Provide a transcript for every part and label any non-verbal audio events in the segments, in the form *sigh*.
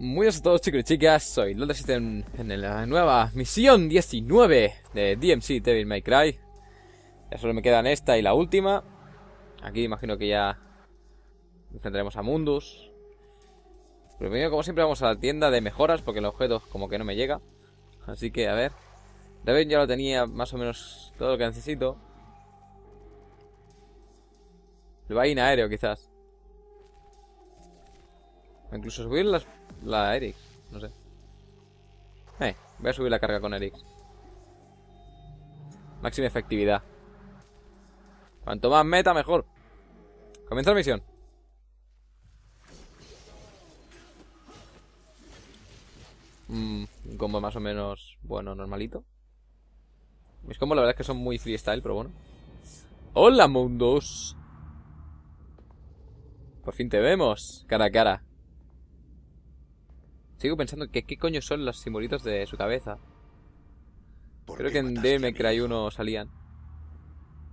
Muy buenas a todos chicos y chicas, soy Lolda System en la nueva misión 19 de DMC Devil May Cry. Ya solo me quedan esta y la última. Aquí imagino que ya enfrentaremos a Mundus primero como siempre vamos a la tienda de mejoras porque el objeto como que no me llega Así que a ver Raven ya lo tenía más o menos todo lo que necesito El vaina aéreo quizás Incluso subir las, la Eric, no sé. Eh, voy a subir la carga con Eric. Máxima efectividad. Cuanto más meta, mejor. Comienza la misión. Mm, un combo más o menos, bueno, normalito. Mis combos la verdad es que son muy freestyle, pero bueno. ¡Hola, mundos! Por fin te vemos, cara a cara. Sigo pensando que qué coño son los simbolitos de su cabeza. Creo que en DM Cry 1 salían.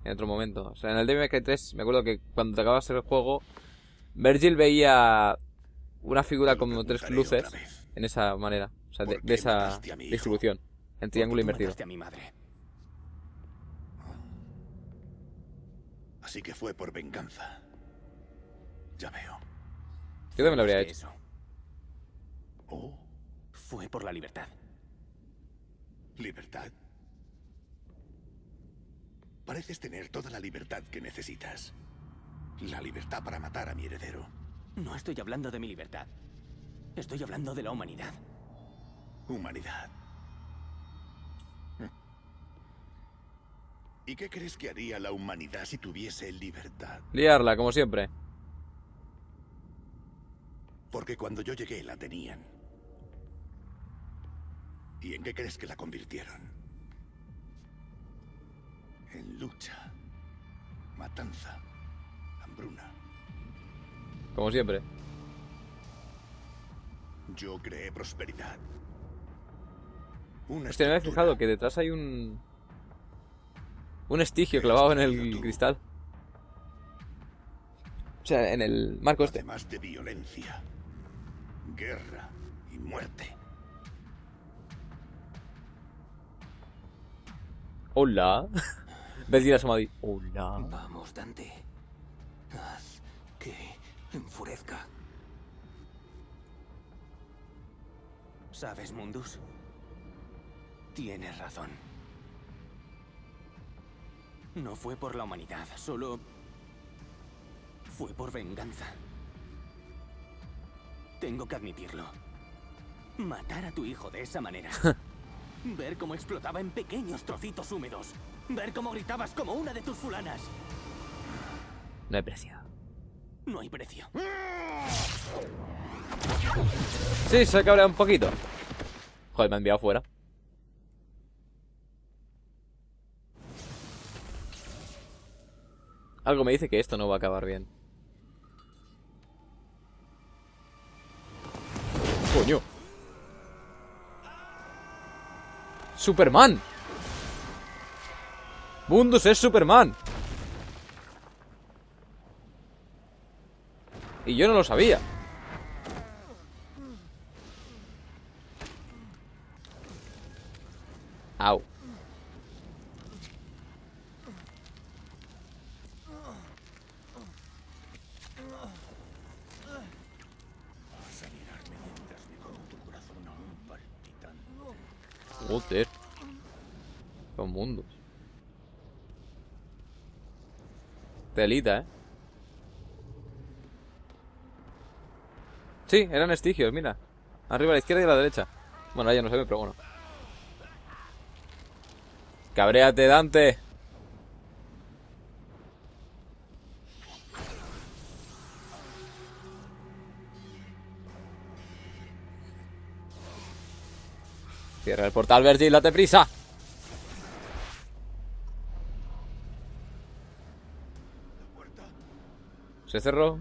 En otro momento. O sea, en el DM Cry 3 me acuerdo que cuando te acabas el juego, Virgil veía una figura como tres luces en esa manera. O sea, de, esa distribución. En triángulo invertido. A mi madre? Así que fue por venganza. Ya veo. Yo también lo habría hecho. Eso. Oh, Fue por la libertad. libertad. Pareces tener toda la libertad que necesitas. La libertad para matar a mi heredero. No estoy hablando de mi libertad. Estoy hablando de la humanidad. Humanidad. ¿Y qué crees que haría la humanidad si tuviese libertad? Liarla, como siempre. Porque cuando yo llegué la tenían. ¿Y en qué crees que la convirtieron? En lucha, matanza, hambruna. Como siempre. Yo creé prosperidad. Una Hostia, me estructura fijado que detrás hay un... Un estigio clavado en el cristal. O sea, en el marco este. Además de violencia, guerra y muerte. Hola. *laughs* Ves a Samadhi. Hola. Vamos, Dante. Haz que enfurezca. ¿Sabes, Mundus? Tienes razón. No fue por la humanidad, solo... Fue por venganza. Tengo que admitirlo. Matar a tu hijo de esa manera. *laughs* Ver cómo explotaba en pequeños trocitos húmedos. Ver cómo gritabas como una de tus fulanas. No hay precio. No hay precio. *laughs* Sí, se cabrea un poquito. Joder, me ha enviado fuera. Algo me dice que esto no va a acabar bien. Coño. Superman. Mundus es Superman. Y yo no lo sabía. Au. Vas a mirarme mientras me como tu corazón aún palpitando. Joder. Son mundos. Telita, ¿eh? Sí, eran estigios, mira. Arriba a la izquierda y a la derecha. Bueno, ya no se ve, pero bueno. Cabréate, Dante. Cierra el portal, Virgil, date prisa. ¿La puerta? Se cerró.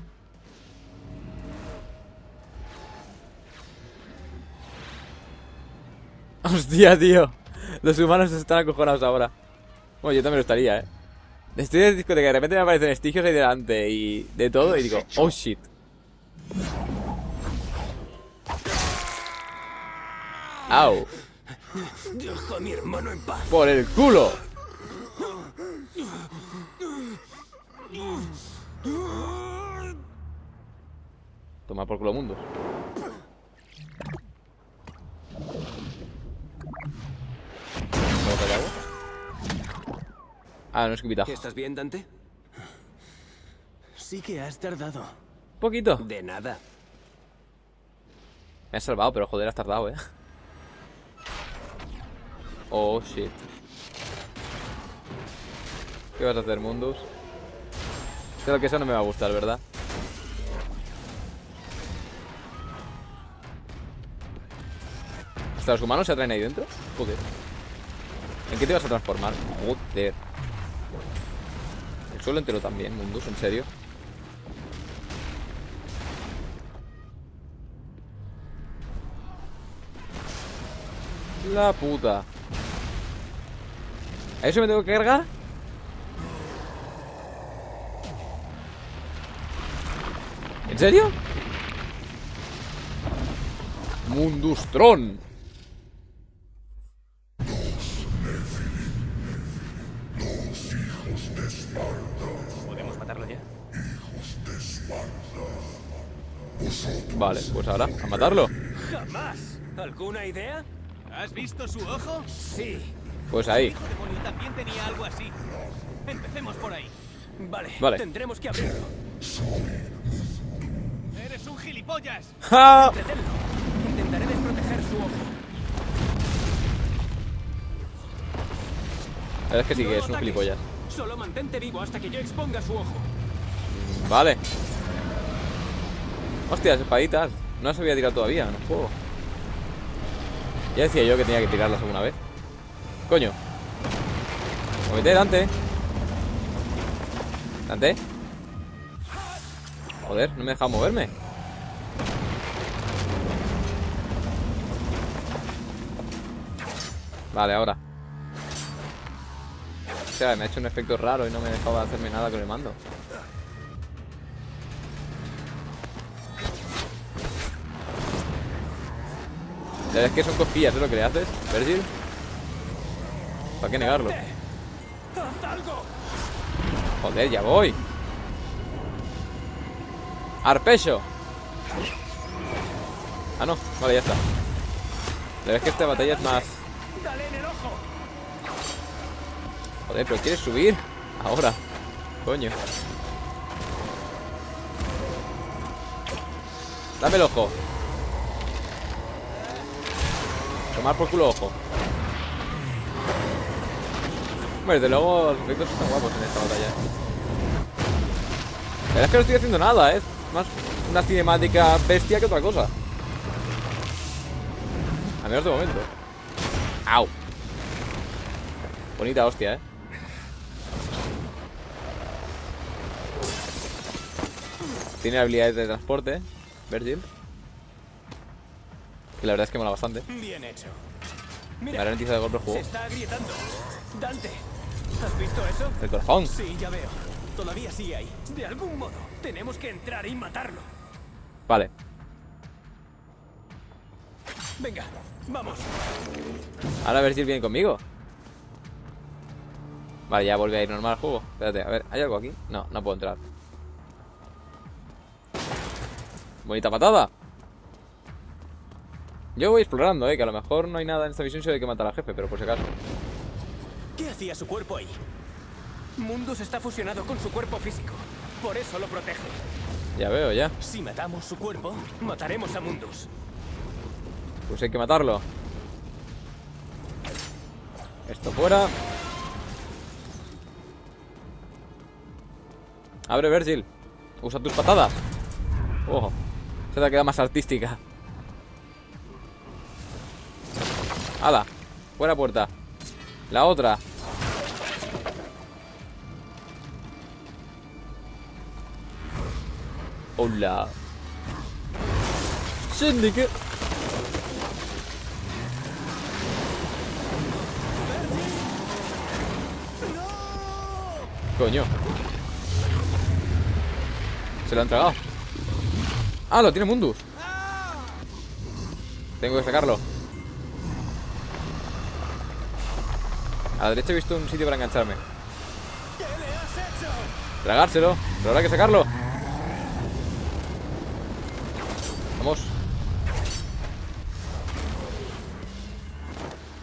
*laughs* Hostia, tío. Los humanos están acojonados ahora. Bueno, yo también lo estaría, ¿eh? Estoy en el discoteca y de repente me aparecen estigios ahí delante y de todo y digo, oh shit. Au. Por el culo. Toma por culo mundos. Ah, no es que. ¿Estás bien, Dante? Sí que has tardado. Un poquito. De nada. Me has salvado, pero joder, has tardado, eh. Oh shit. ¿Qué vas a hacer, Mundus? Creo que eso no me va a gustar, ¿verdad? ¿Hasta los humanos se atraen ahí dentro? Joder. ¿En qué te vas a transformar? Joder. El suelo entero también, Mundus, en serio. La puta. ¿A eso me tengo que cargar? ¿En serio? Mundustron. ¿Podemos matarlo ya? Vale, pues ahora, a matarlo. ¡Jamás! ¿Alguna idea? ¿Has visto su ojo? Sí. Pues ahí. Hijo demonio también tenía algo así. Empecemos por ahí. Vale, Vale. tendremos que abrirlo. ¡Eres un gilipollas! ¡Ja! Intentaré desproteger su ojo. La verdad es que sí, que es un gilipollas. Solo mantente vivo hasta que yo exponga su ojo. Vale. Hostias, espaditas. No las había tirado todavía en el juego. Ya decía yo que tenía que tirarlas alguna vez. Coño. Muévete, Dante. Dante. Joder, no me deja moverme. Vale, ahora. O sea, me ha hecho un efecto raro y no me dejaba hacerme nada con el mando. La verdad que son cosquillas, ¿es lo que le haces, Virgil? ¿Para qué negarlo? Joder, ya voy. Arpecho. Ah, no. Vale, ya está. La verdad que esta batalla es más... Joder, pero ¿quieres subir? Ahora. Coño. Dame el ojo. Tomar por culo ojo. Hombre, desde luego los efectos están guapos en esta batalla. La verdad es que no estoy haciendo nada, ¿eh? Más una cinemática bestia que otra cosa. A menos de momento. ¡Au! Bonita hostia, ¿eh? Tiene habilidades de transporte, Virgil. Que la verdad es que mola bastante. Bien hecho. Mira, ralentiza de golpe el se juego. está agrietando. Dante, ¿has visto eso? El corazón. Sí, ya veo. Todavía sigue ahí. De algún modo, tenemos que entrar y matarlo. Vale. Venga, vamos. Ahora Virgil viene conmigo. Vale, ya vuelve a ir normal el juego. Espérate, a ver, ¿hay algo aquí? No, no puedo entrar. Bonita patada. Yo voy explorando, eh, que a lo mejor no hay nada en esta misión si hay que matar al jefe, pero por si acaso. ¿Qué hacía su cuerpo ahí? Mundus está fusionado con su cuerpo físico. Por eso lo protege. Ya veo, ya. Si matamos su cuerpo, mataremos a Mundus. Pues hay que matarlo. Esto fuera. Abre, Virgil. Usa tus patadas. Ojo. Se te ha más artística. ¡Hala! Fuera puerta. La otra. Hola. Syndicate. Coño. Se lo han tragado. Ah, lo tiene Mundus. Tengo que sacarlo. A la derecha he visto un sitio para engancharme. Tragárselo. Pero habrá que sacarlo. Vamos.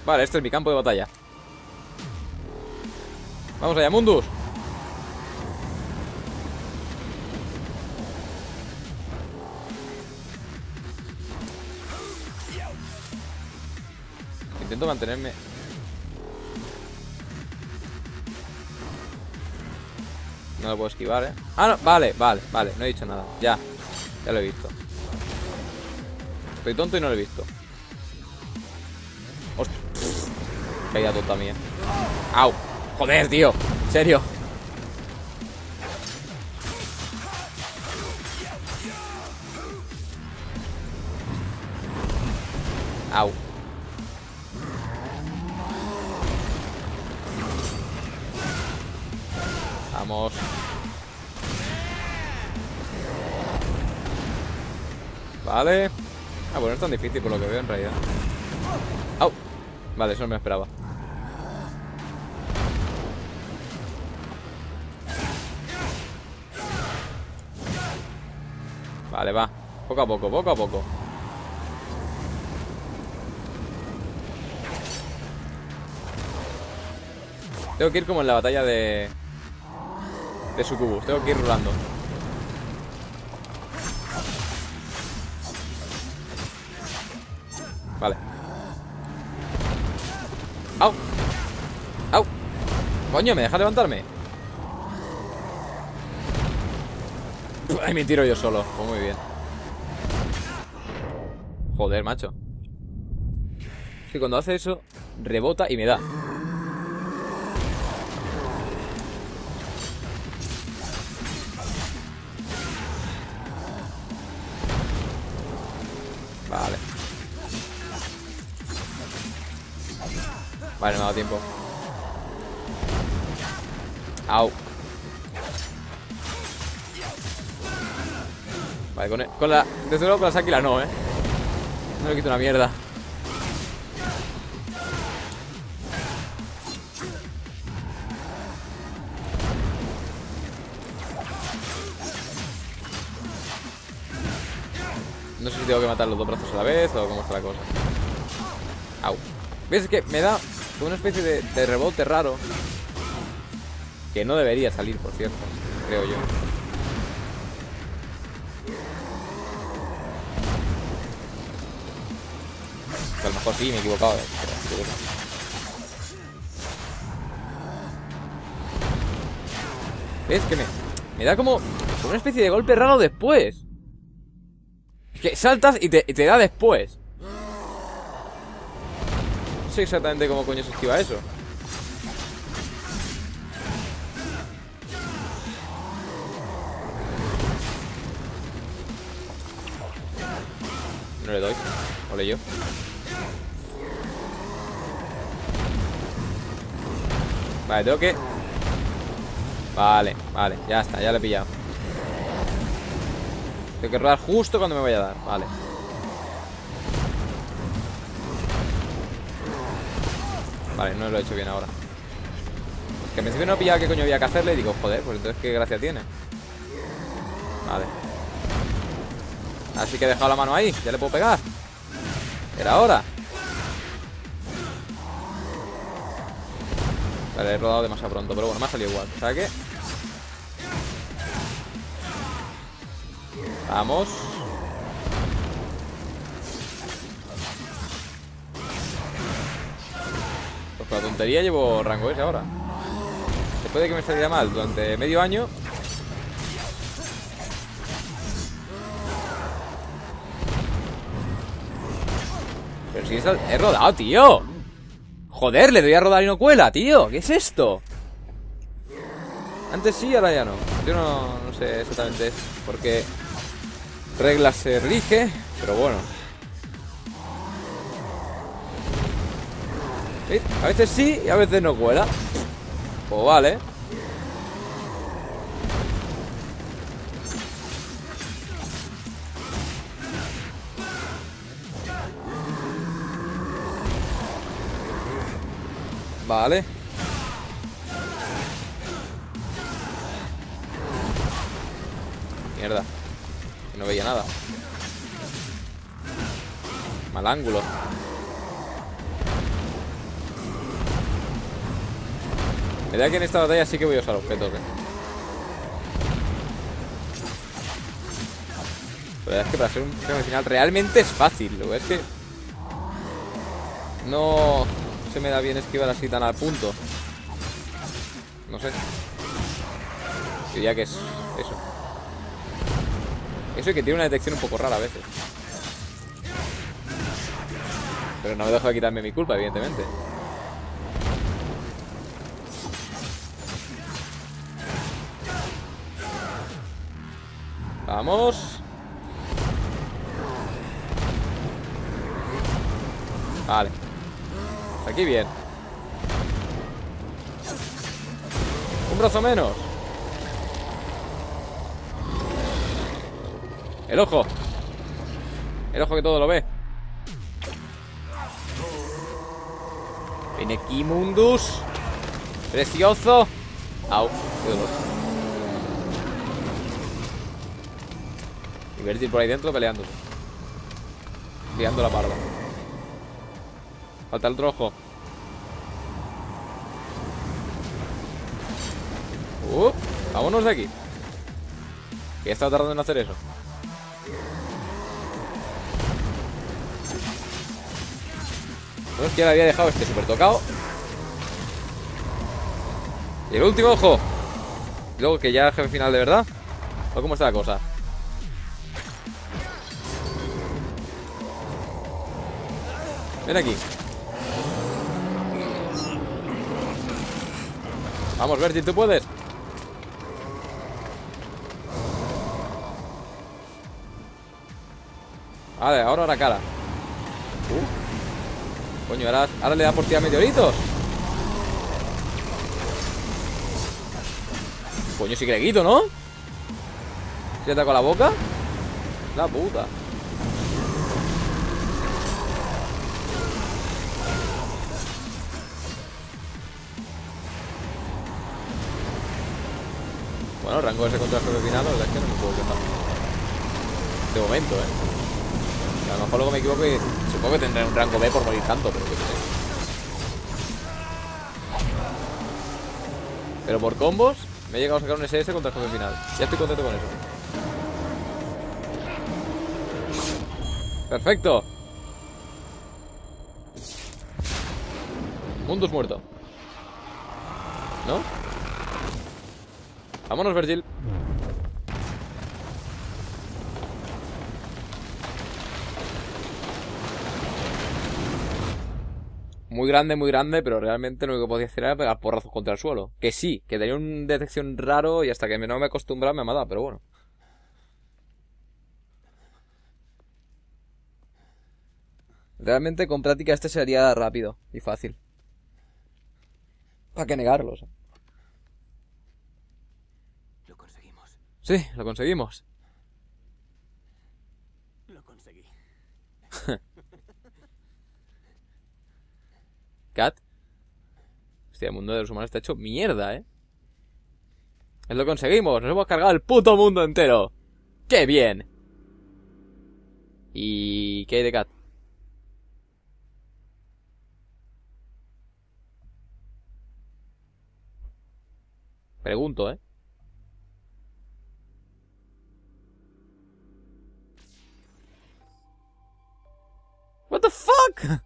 Vale, este es mi campo de batalla. Vamos allá, Mundus. Intento mantenerme. No lo puedo esquivar, ¿eh? Ah, vale, vale, vale No he dicho nada, ya Ya lo he visto. Estoy tonto y no lo he visto. Hostia. Caída tonta mía. Au. Joder, tío. En serio. Au Vale. Ah, bueno, no es tan difícil por lo que veo en realidad. Au. Vale, eso no me esperaba. Vale, va. Poco a poco, poco a poco. Tengo que ir como en la batalla de... De Sucubus Tengo que ir rulando Vale ¡Au! ¡Au! Coño, ¿me deja levantarme? Ay, me tiro yo solo Pues muy bien Joder, macho Es que cuando hace eso Rebota y me da Vale, no me ha dado tiempo Au Vale, con, con la... Desde luego con la Sakila no, ¿eh? No le quito una mierda No sé si tengo que matar los dos brazos a la vez o cómo está la cosa. Au. ¿Ves? Es que me da como una especie de, rebote raro. Que no debería salir, por cierto. Creo yo. A lo mejor sí, me he equivocado. pero. ¿Ves? Que me, me da como, una especie de golpe raro después. Que saltas y te da después. No sé exactamente cómo coño se esquiva eso. No le doy. Ole yo. Vale, tengo que... Vale, vale, ya está, ya le he pillado. Tengo que rodar justo cuando me vaya a dar. Vale. Vale, no lo he hecho bien ahora. Que al principio no pillaba qué coño había que hacerle y digo, joder, pues entonces qué gracia tiene. Vale. Así que he dejado la mano ahí, ya le puedo pegar. Era ahora. Vale, he rodado demasiado pronto, pero bueno, me ha salido igual. ¿Sabes qué? Vamos. La tontería llevo rango ese ahora. Después de que me saliera mal durante medio año. Pero si es- he rodado, tío. Joder, le doy a rodar y no cuela, tío. ¿Qué es esto? Antes sí, ahora ya no. Yo no, sé exactamente por qué reglas se rige, pero bueno. A veces sí y a veces no cuela. Pues vale. Vale. Mierda. No veía nada. Mal ángulo. Me da que en esta batalla sí que voy a usar objetos, eh. Pero es que para ser un jefe final realmente es fácil. Lo es que no se me da bien esquivar así tan al punto. No sé. Diría que es eso. Eso y que tiene una detección un poco rara a veces. Pero no me dejo de quitarme mi culpa, evidentemente. Vamos. Vale. Aquí bien. Un brazo menos. El ojo. El ojo que todo lo ve. Viene aquí. Precioso. Au, qué dolor. Y Virgil por ahí dentro peleándose. Liando la parda. Falta el otro ojo. Uh, vámonos de aquí. Que he estado tardando en hacer eso. Que le había dejado este super tocado. Y el último ojo. Luego que ya jefe final de verdad. ¿O cómo está la cosa? Ven aquí. Vamos, Virgil, tú puedes. Vale, ahora la cara. Uh. Coño, ahora, ahora le da por tirar meteoritos. Coño, si que le ¿no? ¿Se ataca la boca? La puta. Bueno, rango ese contra el final, la verdad es que no me puedo quejar. De momento, eh. A lo mejor luego me equivoco y supongo que tendré un rango B por morir tanto, pero qué sé. Pero por combos me he llegado a sacar un SS contra el jefe final. Ya estoy contento con eso. Perfecto. Mundus muerto. ¿No? Vámonos, Virgil. Muy grande, muy grande, pero realmente lo único que podía hacer era pegar porrazos contra el suelo. Que sí, que tenía una detección raro y hasta que no me acostumbraba me ha matado, pero bueno. Realmente con práctica este sería rápido y fácil. ¿Para qué negarlo? Sí, lo conseguimos. Lo conseguí. *laughs* Cat. Hostia, el mundo de los humanos está hecho mierda, ¿eh? Lo conseguimos. Nos hemos cargado el puto mundo entero. ¡Qué bien! ¿Y qué hay de Cat? Pregunto, ¿eh? What the fuck?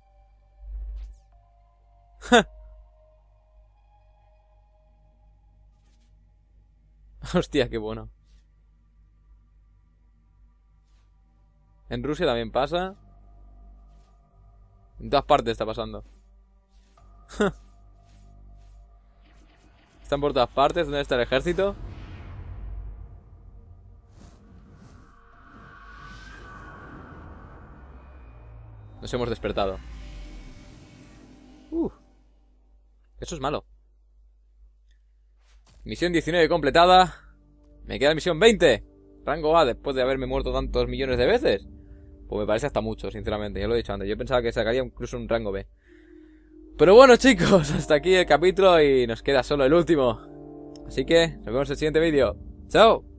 *laughs* Hostia, qué bueno. En Rusia también pasa. En todas partes está pasando. *laughs* Están por todas partes. ¿Dónde está el ejército? Nos hemos despertado. Uh. Eso es malo. Misión 19 completada. Me queda misión 20. Rango A después de haberme muerto tantos millones de veces. Pues me parece hasta mucho, sinceramente. Ya lo he dicho antes. Yo pensaba que sacaría incluso un rango B. Pero bueno *laughs* chicos, hasta aquí el capítulo y nos queda solo el último. Así que nos vemos en el siguiente vídeo. ¡Chao!